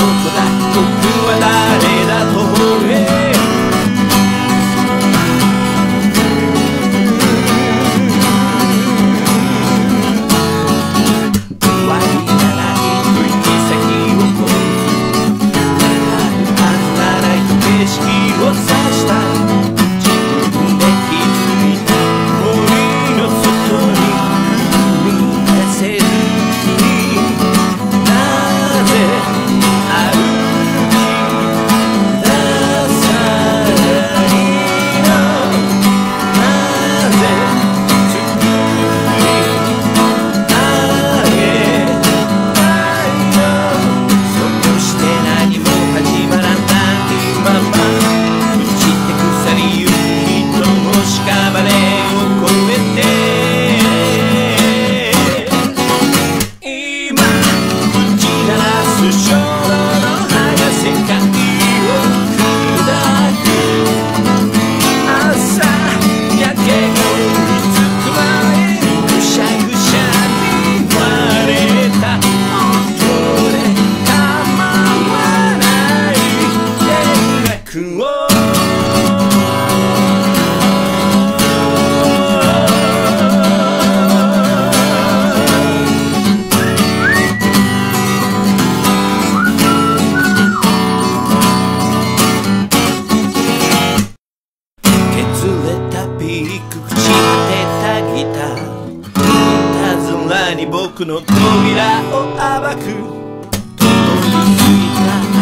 for that. Go 前に僕の扉を暴く。通り過ぎた